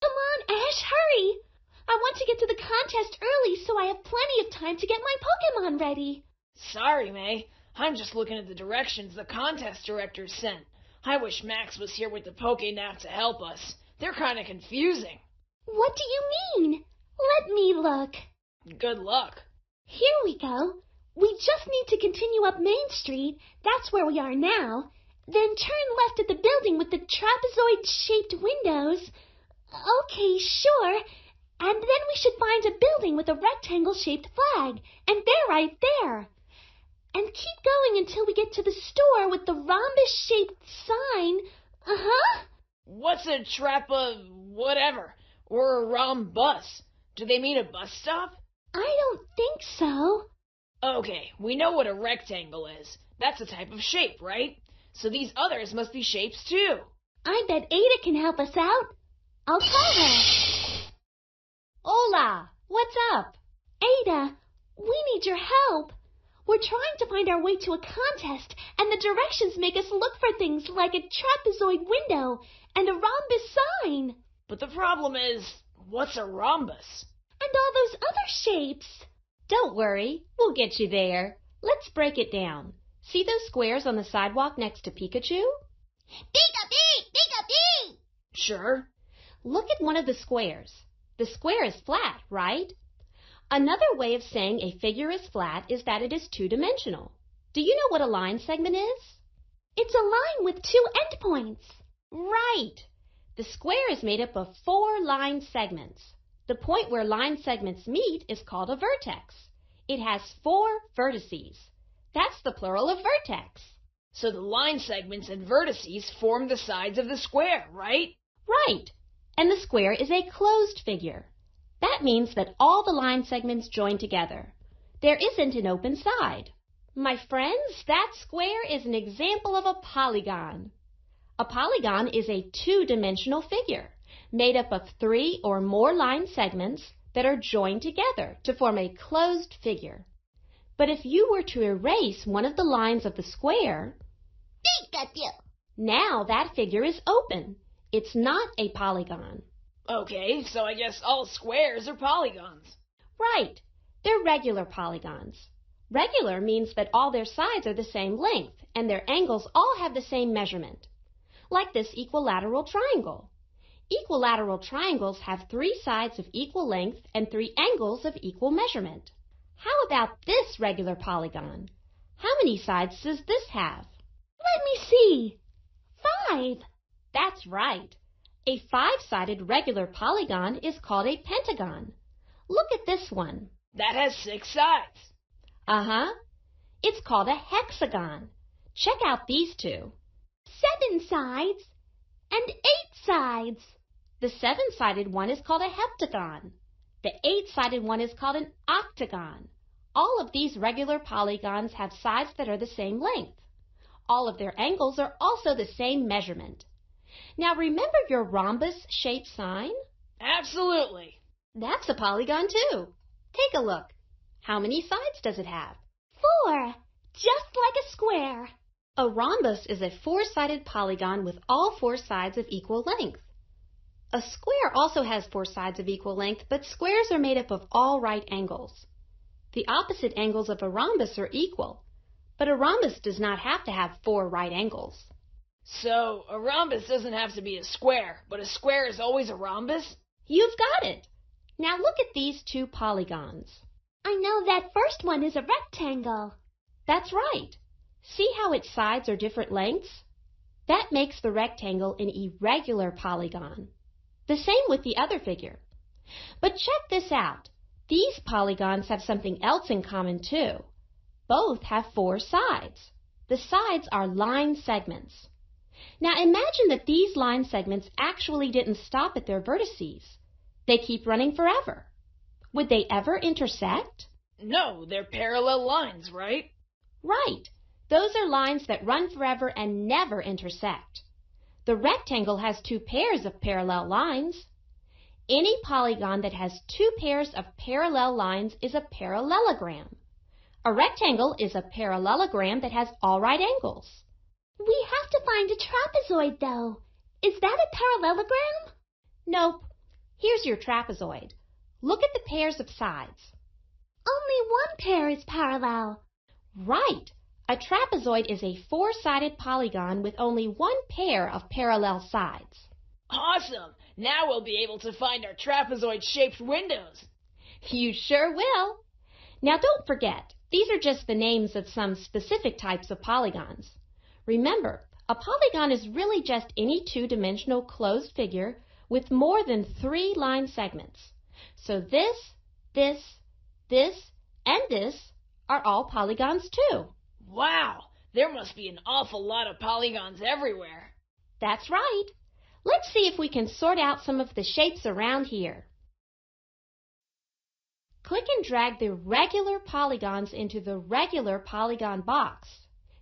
Come on, Ash, hurry! I want to get to the contest early so I have plenty of time to get my Pokemon ready. Sorry, May. I'm just looking at the directions the contest director sent. I wish Max was here with the PokéNav to help us. They're kind of confusing. What do you mean? Let me look. Good luck. Here we go. We just need to continue up Main Street. That's where we are now. Then turn left at the building with the trapezoid-shaped windows. Okay, sure. And then we should find a building with a rectangle-shaped flag. And they're right there. And keep going until we get to the store with the rhombus-shaped sign. Uh-huh. What's a trappa whatever? Or a rhombus? Do they mean a bus stop? I don't think so. Okay, we know what a rectangle is. That's a type of shape, right? So these others must be shapes too. I bet Ada can help us out. I'll call her. Hola, what's up? Ada, we need your help. We're trying to find our way to a contest, and the directions make us look for things like a trapezoid window and a rhombus sign. But the problem is, what's a rhombus? And all those other shapes. Don't worry, we'll get you there. Let's break it down. See those squares on the sidewalk next to Pikachu? Pika-pee! Pika-pee! Sure. Look at one of the squares. The square is flat, right? Another way of saying a figure is flat is that it is two-dimensional. Do you know what a line segment is? It's a line with two endpoints. Right. The square is made up of four line segments. The point where line segments meet is called a vertex. It has four vertices. That's the plural of vertex. So the line segments and vertices form the sides of the square, right? Right. And the square is a closed figure. That means that all the line segments join together. There isn't an open side. My friends, that square is an example of a polygon. A polygon is a two-dimensional figure made up of three or more line segments that are joined together to form a closed figure. But if you were to erase one of the lines of the square, now that figure is open. It's not a polygon. Okay, so I guess all squares are polygons. Right. They're regular polygons. Regular means that all their sides are the same length and their angles all have the same measurement. Like this equilateral triangle. Equilateral triangles have three sides of equal length and three angles of equal measurement. How about this regular polygon? How many sides does this have? Let me see. Five. That's right. A five-sided regular polygon is called a pentagon. Look at this one. That has six sides. Uh-huh. It's called a hexagon. Check out these two. Seven sides and eight sides. The seven-sided one is called a heptagon. The eight-sided one is called an octagon. All of these regular polygons have sides that are the same length. All of their angles are also the same measurement. Now remember your rhombus-shaped sign? Absolutely. That's a polygon too. Take a look. How many sides does it have? Four. Just like a square. A rhombus is a four-sided polygon with all four sides of equal length. A square also has four sides of equal length, but squares are made up of all right angles. The opposite angles of a rhombus are equal, but a rhombus does not have to have four right angles. So a rhombus doesn't have to be a square, but a square is always a rhombus? You've got it. Now look at these two polygons. I know that first one is a rectangle. That's right. See how its sides are different lengths? That makes the rectangle an irregular polygon. The same with the other figure. But check this out. These polygons have something else in common too. Both have four sides. The sides are line segments. Now imagine that these line segments actually didn't stop at their vertices. They keep running forever. Would they ever intersect? No, they're parallel lines, right? Right. Those are lines that run forever and never intersect. The rectangle has two pairs of parallel lines. Any polygon that has two pairs of parallel lines is a parallelogram. A rectangle is a parallelogram that has all right angles. We have to find a trapezoid, though. Is that a parallelogram? Nope. Here's your trapezoid. Look at the pairs of sides. Only one pair is parallel. Right. A trapezoid is a four-sided polygon with only one pair of parallel sides. Awesome! Now we'll be able to find our trapezoid-shaped windows. You sure will. Now don't forget, these are just the names of some specific types of polygons. Remember, a polygon is really just any two-dimensional closed figure with more than three line segments. So this, this, this, and this are all polygons too. Wow! There must be an awful lot of polygons everywhere. That's right. Let's see if we can sort out some of the shapes around here. Click and drag the regular polygons into the regular polygon box,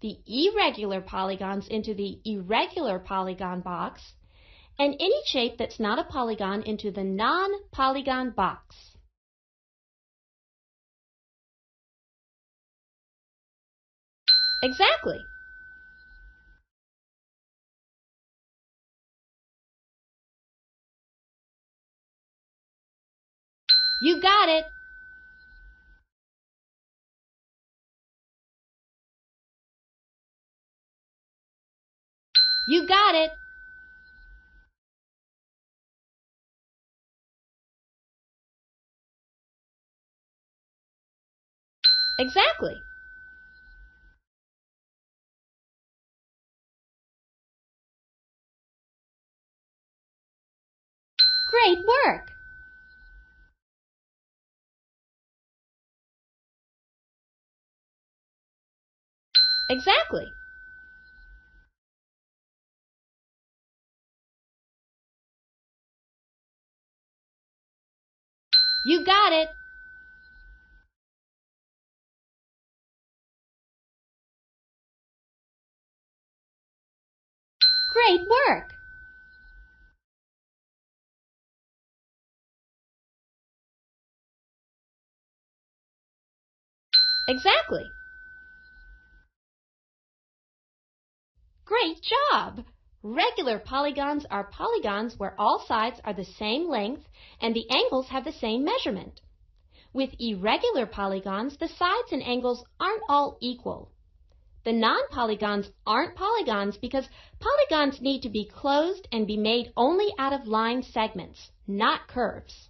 the irregular polygons into the irregular polygon box, and any shape that's not a polygon into the non-polygon box. Exactly. You got it. You got it. Exactly. Great work! Exactly. You got it. Great work. Exactly. Great job! Regular polygons are polygons where all sides are the same length and the angles have the same measurement. With irregular polygons, the sides and angles aren't all equal. The non-polygons aren't polygons because polygons need to be closed and be made only out of line segments, not curves.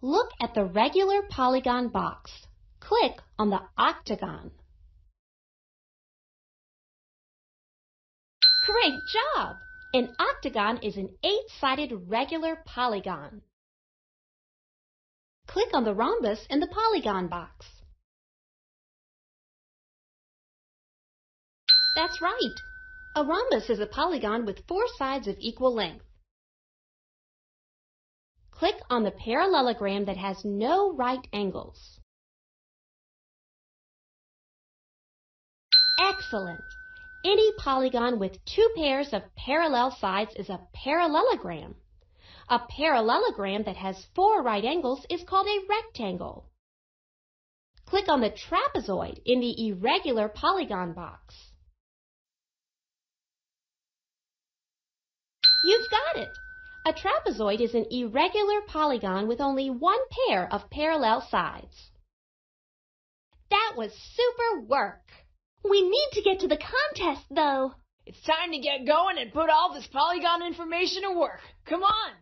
Look at the regular polygon box. Click on the octagon. Great job! An octagon is an eight-sided regular polygon. Click on the rhombus in the polygon box. That's right. A rhombus is a polygon with four sides of equal length. Click on the parallelogram that has no right angles. Excellent! Any polygon with two pairs of parallel sides is a parallelogram. A parallelogram that has four right angles is called a rectangle. Click on the trapezoid in the irregular polygon box. You've got it! A trapezoid is an irregular polygon with only one pair of parallel sides. That was super work! We need to get to the contest, though. It's time to get going and put all this polygon information to work. Come on!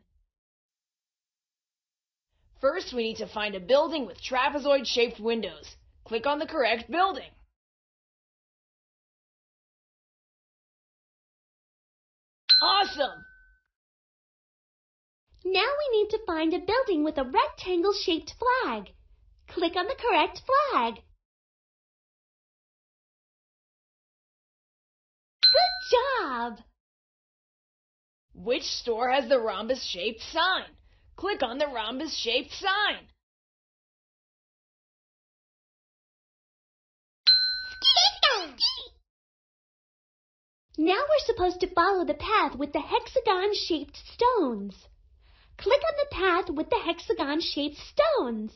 First, we need to find a building with trapezoid-shaped windows. Click on the correct building. Awesome! Now we need to find a building with a rectangle-shaped flag. Click on the correct flag. Job! Which store has the rhombus-shaped sign? Click on the rhombus-shaped sign. Now we're supposed to follow the path with the hexagon-shaped stones. Click on the path with the hexagon-shaped stones.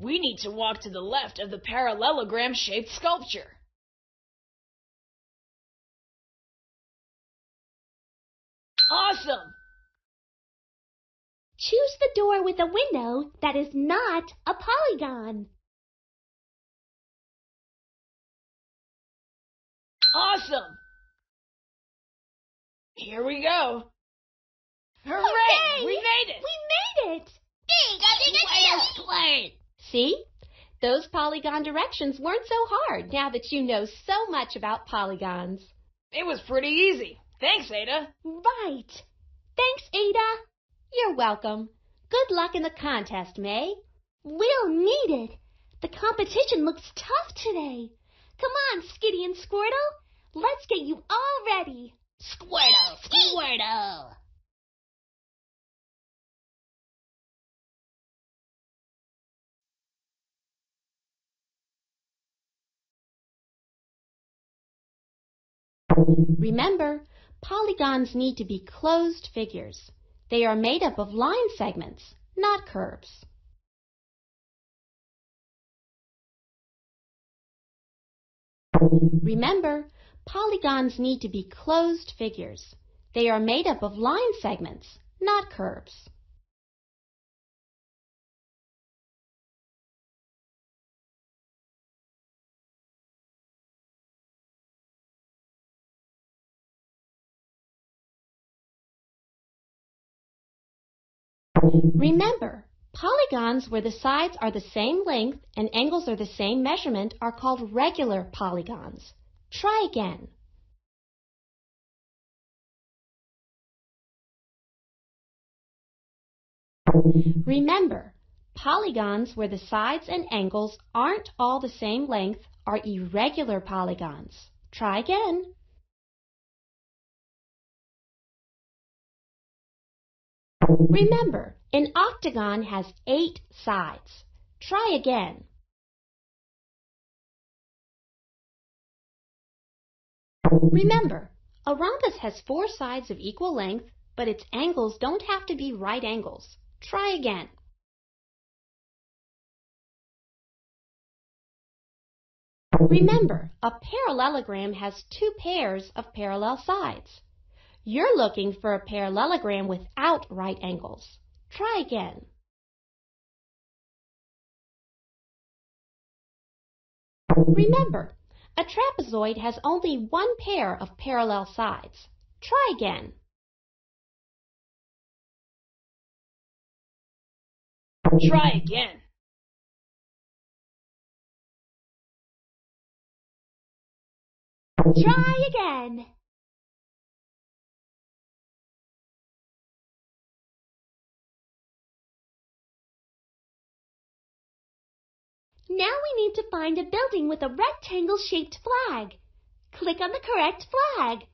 We need to walk to the left of the parallelogram-shaped sculpture. Awesome! Choose the door with a window that is not a polygon. Awesome! Here we go. Hooray! Oh, Hooray! We made it! We made it! See? Those polygon directions weren't so hard now that you know so much about polygons. It was pretty easy. Thanks, Ada. Right. Thanks, Ada. You're welcome. Good luck in the contest, May. We'll need it. The competition looks tough today. Come on, Skitty and Squirtle. Let's get you all ready. Squirtle, Squirtle. Remember, polygons need to be closed figures. They are made up of line segments, not curves. Remember, polygons need to be closed figures. They are made up of line segments, not curves. Remember, polygons where the sides are the same length and angles are the same measurement are called regular polygons. Try again. Remember, polygons where the sides and angles aren't all the same length are irregular polygons. Try again. Remember, an octagon has eight sides. Try again. Remember, a rhombus has four sides of equal length, but its angles don't have to be right angles. Try again. Remember, a parallelogram has two pairs of parallel sides. You're looking for a parallelogram without right angles. Try again. Remember, a trapezoid has only one pair of parallel sides. Try again. Try again. Try again. Now we need to find a building with a rectangle-shaped flag. Click on the correct flag.